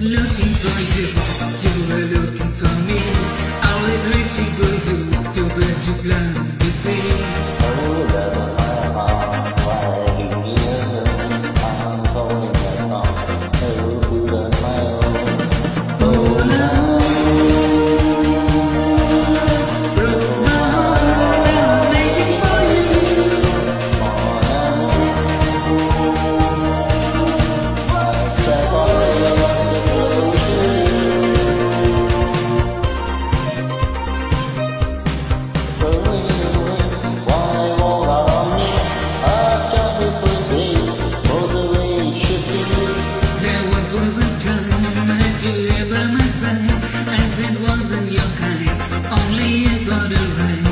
Looking for you, you were looking for me. I was reaching for you, you were too blind to see. Oh, love. Only if